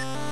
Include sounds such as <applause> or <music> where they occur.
you <laughs>